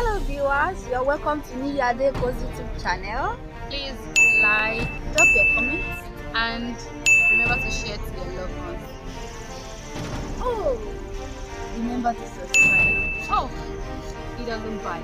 Hello viewers, you're welcome to Niyi Ade-Eko's YouTube channel. Please like Drop your comments. and remember to share to your loved ones. Oh, remember to subscribe. Oh, he doesn't buy.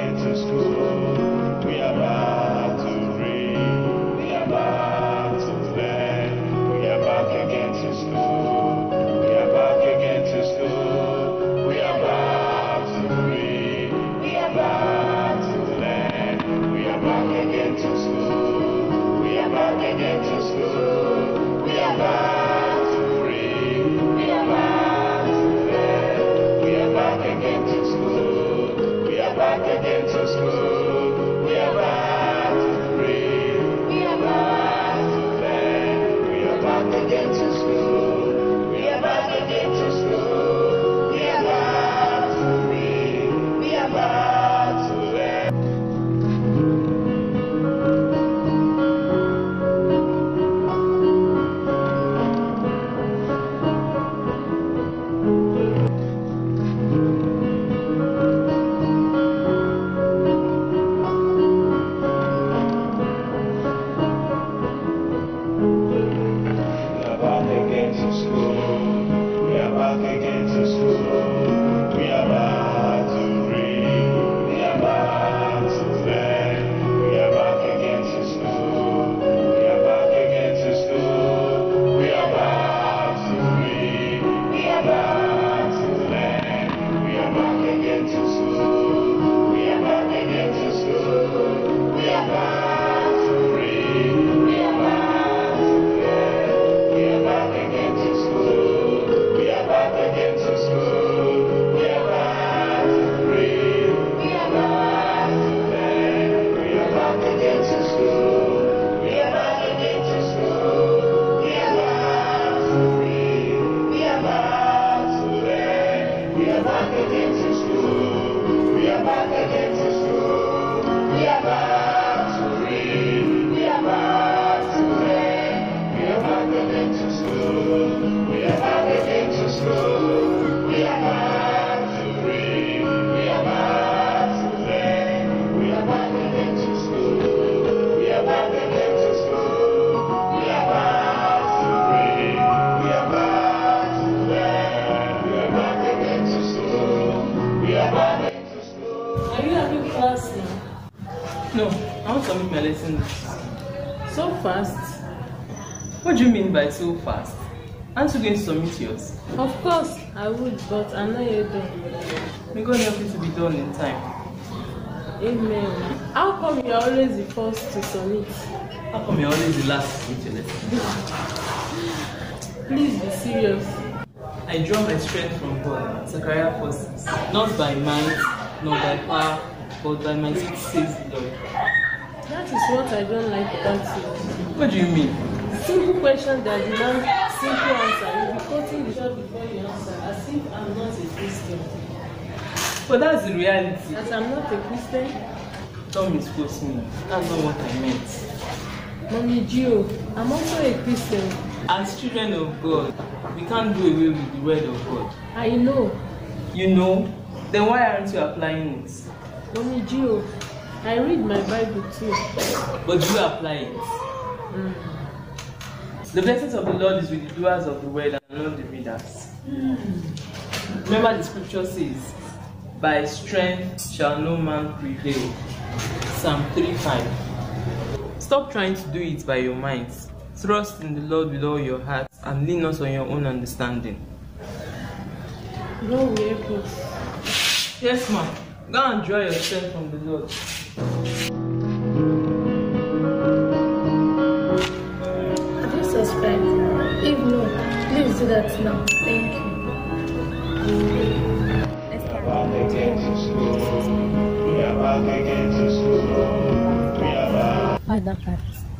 Again to school. We are back again to school. We are back back again to I want my lessons. So fast? What do you mean by so fast? Aren't you going to submit yours? Of course, I would, but I'm not yet done. May God help you to be done in time. Amen. How come you're always the first to submit? How come you're always the last to submit your lesson? Please be serious. I draw my strength from God, Zechariah 4 6. Not by might, nor by power, but by my spirit, says the Lord. That is what I don't like about you. What do you mean? Simple question that demand simple answer. You'll be quoting the short before you answer, as if I'm not a Christian. But that's the reality. As I'm not a Christian, Don't misquote me. That's not what I meant. Mommy Gio, I'm also a Christian. As children of God, we can't do away with the word of God. I know. You know? Then why aren't you applying it? Mommy Gio, I read my Bible too. But do you apply it? Mm. The blessings of the Lord is with the doers of the word and not the readers. Remember the scripture says, By strength shall no man prevail. Psalm 3 5. Stop trying to do it by your minds. Trust in the Lord with all your heart and lean not on your own understanding. God will help us. Yes, ma'am. Go and draw your strength from the Lord. Have you subscribed? If no, please do that now. Thank you. back again to school. We are back again to school. We are back. Father part.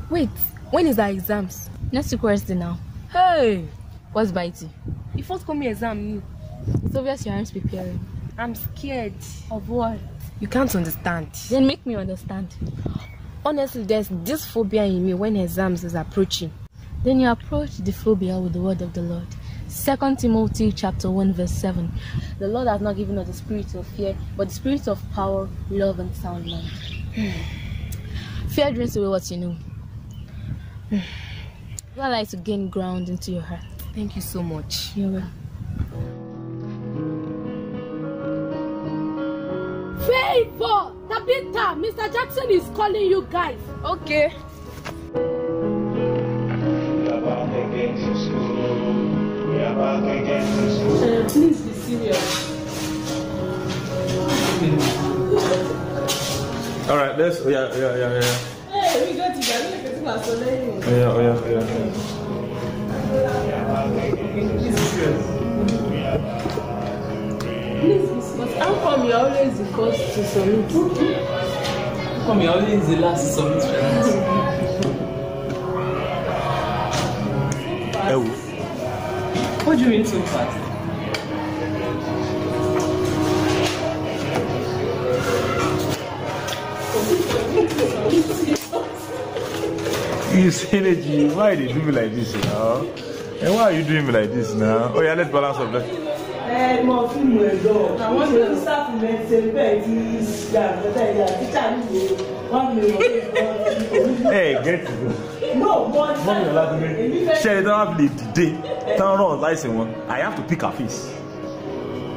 Wait, when is our exams? Next week Wednesday now. Hey! What's biting? The forthcoming exam, you. It's obvious you aren't preparing. I'm scared. Of what? You can't understand. Then make me understand. Honestly, there's this phobia in me when exams is approaching. Then you approach the phobia with the word of the Lord. Second Timothy chapter 1 verse 7. The Lord has not given us the spirit of fear, but the spirit of power, love, and sound mind. fear drains away what you know. You are like to gain ground into your heart. Thank you so much. You will. Favor! Tabitha, Mr. Jackson is calling you guys. Okay. We are back again to school. We are back again to school. Uh, please be serious. All right, let's. Yeah, yeah, yeah, yeah. Hey, we got to get look at my son anyway. Oh, yeah, oh yeah, oh yeah. But how come you always the first to submit? Come here, always the last to submit. Ẹ wo. What do you mean so fast? You synergy. Why they do me like this now? And why are you doing me like this now? Oh yeah, let's balance up that ẹ mọ fíìmù ẹ̀dọ́ àwọn tó ń sáfù mẹ́tẹ bẹ́ẹ̀ ti ṣà àgbẹ̀tà ìyá títà nìyẹn wọ́n mi ò ẹ gẹ́tì mọ́mí ọ̀làdúnmé ṣe é dáná lè dìde? Tán rán láìsí wọn. I have to pick her face.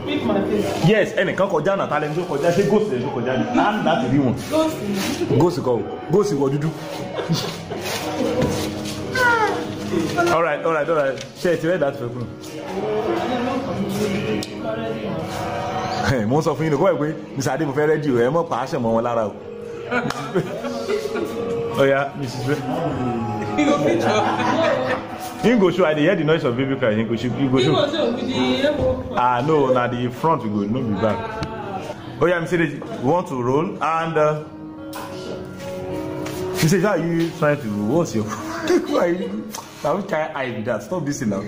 Pick my face. yes ẹnìkan kọjá náà tálẹ̀ ní tó kọjá? Ṣé gòsì lẹ́nu kọjá ni? Á ní láti rí wọn. gòsì kọ gòsì wọ dúdú. Ah. all right all right all right. Ṣe é ti rẹ́ dàtí fẹ́ kúrò. Mo ń sọ fún yín ẹ̀ pé Mr. Adé mo fẹ́ rẹ́dí o, ẹ mọ̀ pa àṣẹ mọ́ wọn lára o. Oya, Mrs. Ray. You go show, I dey hear the noise of baby cry. You go show, you go show. Ah no, na the front we go, no be back. Oya, Mr. Deji, we want to roll and. Uh, Mr. Deji, how are you trying to? What's your? You- Now which that? Stop this now.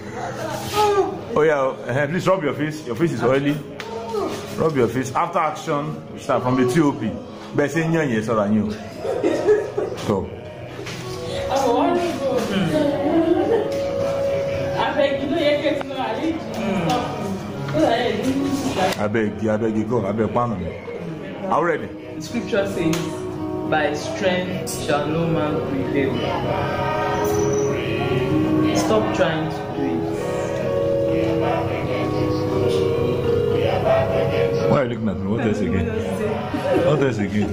Oh yeah, uh, please rub your face. Your face is oily. Rub your face. After action, we start from the TOP. Bẹ́ẹ̀ ṣe ń yàn yẹn sọ̀rọ̀ yín o. Ìgbà. abeg, abeg, go, abeg, pan me. Are we ready? The scripture says, By strength shall no man prevail. Stop trying to do it. Why are you looking at me? What else again? What else again?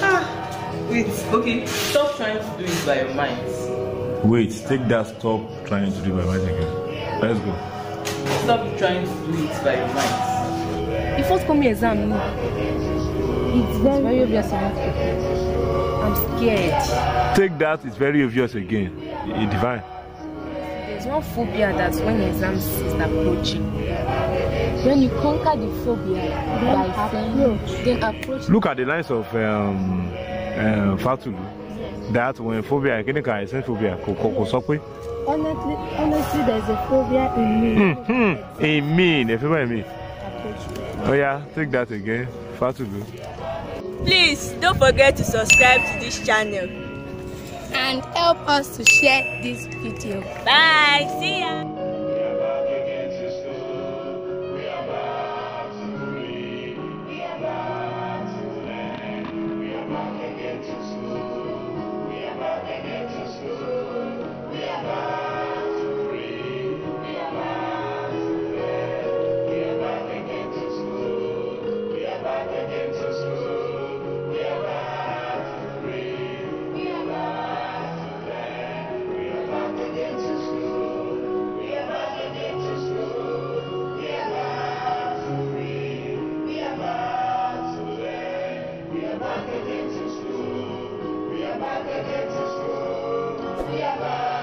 Ah, wait, okay. Stop trying to do it by your mind. Wait, take that stop trying to do it by mind again. Let's go. Stop trying to do it by your minds. The forthcoming exam, you. It's very, very obvious you have. I'm scared. Take that, it's very obvious again. Divine. There's one phobia that's when exams is approaching. When you conquer the phobia by saying, then approach Look at the lines of um, um, Fatulu. That when phobia, kí ni kan àìsàn phobia kò kò kò sọ pé. Honestly, honestly, there's a phobia in me. Hmm, èmi ẹ fẹ́ báyìí mi. Oya, take that again. Fatulu. Please don't forget to subscribe to this channel. And help us to share this video. Bye. See ya. Back again to school. We are back again to school. We are back.